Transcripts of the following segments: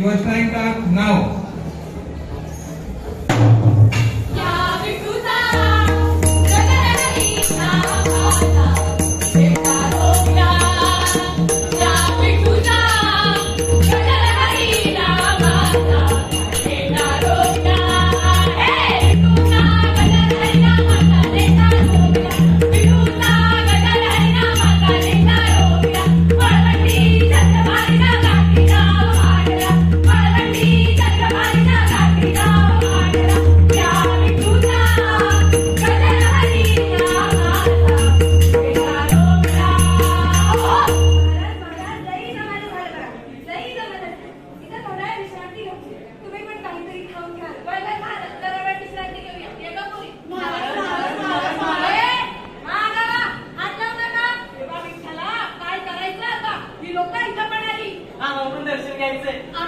your time tag now. dancing.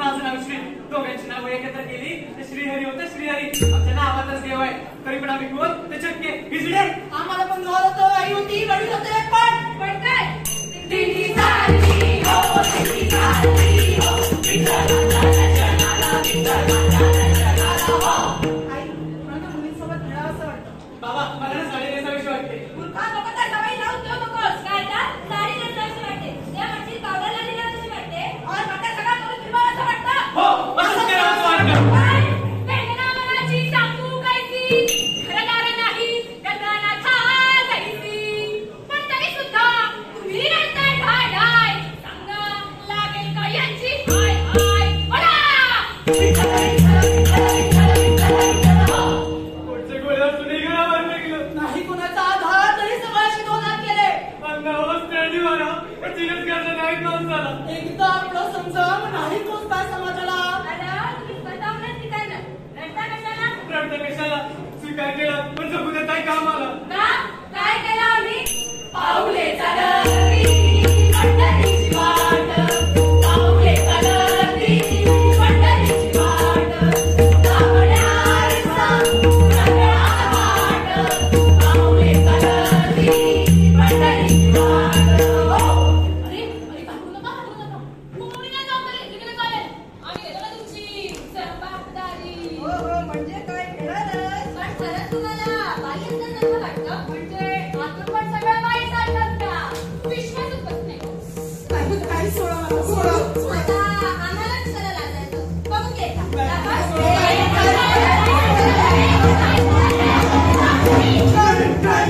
माझं नाव श्री दोघांची नाव एकत्र केली. तर श्रीहरी होतं श्रीहरी. आमच्या नावातच देव आहे. तरी पण आम्ही कोण? ते चक्के. भिजडे आम्हाला पण जोर होतं आई होती वडील होते पण पण काय? मला सिरियस घ्यायला नाही क्रॉस झाला. एकदा आपलं समजावून नाही पोचताय समाजाला. रडता कशाला? स्वीकार केला? पण जगू देताय कामाला. काय केलं आम्ही? पाऊले चालत म्हणजे काय मिळालंच पण खरंच तुम्हाला बाई असं कसं वाटतं म्हणजे आतून पण सगळं बाई चालतात का विश्वासच बसत नाही नाही काय सोडा मला सोडा आता आम्हाला कशाला लाजायचं बघून घे का? दाबा. नाही, नाही, नाही.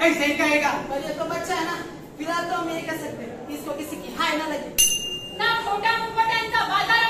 ऐसे ही कहेगा। पर ये तो बच्चा है ना फिलहाल तो हम यही कह सकते इसको किसी की हाय ना लगे। ना छोटा मुंह का बाजार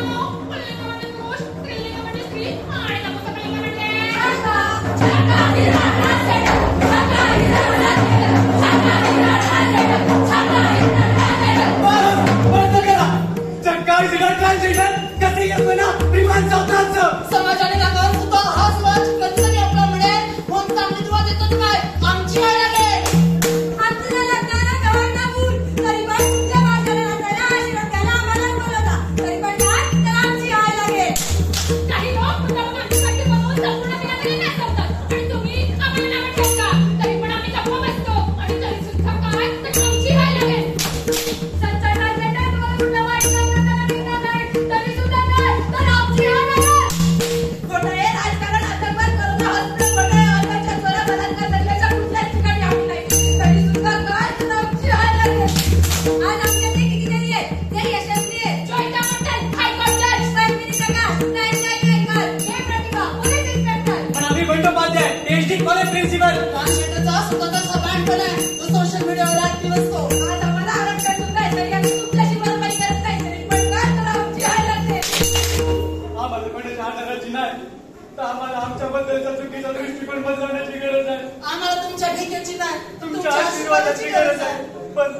आम्हाला आमच्याबद्दलचा चुकीचा दृष्टिकोन बदलवण्याची गरज आहे. आम्हाला तुमच्या ठेक्याची नाही तुमच्या आशीर्वादाची गरज आहे. पण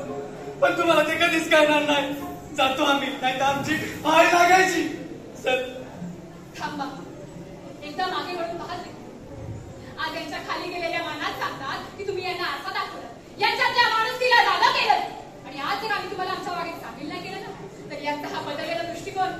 पण तुम्हाला ते कधीच कळणार नाही. जातो आम्ही नाही आमची पाय लागायची. सर. थांबा. एकदा मागे वळून पाहते आज यांच्या खाली गेलेल्या मनात सांगतात की तुम्ही यांना आरसा दाखवला. यांच्यातल्या माणुसकीला दादा केलं. आणि आज जर आम्ही तुम्हाला आमच्या वागेत सामील नाही केलं ना तर यांचा हा बदललेला दृष्टिकोन